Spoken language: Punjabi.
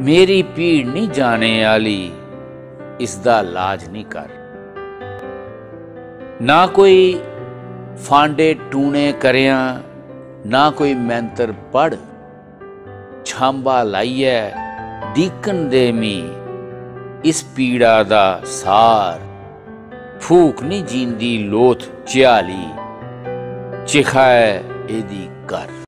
ਮੇਰੀ ਪੀੜ ਨਹੀਂ ਜਾਣੇ ਵਾਲੀ ਇਸ ਦਾ ਇਲਾਜ ਨਹੀਂ ਕਰ। ਨਾ ਕੋਈ ਫਾਂਡੇ ਟੂਣੇ ਕਰਿਆ, ਨਾ ਕੋਈ ਮੰਤਰ ਪੜ। ਛਾਂਬਾ ਲਾਈਐ ਦੀਕਨ ਦੇ ਮੀ, ਇਸ ਪੀੜਾ ਦਾ ਸਾਰ। ਫੂਕ ਨਹੀਂ ਜੀਂਦੀ ਲੋਥ ਚਿਆਲੀ ਚਿਖਾਏ ਇਹਦੀ ਕਰ।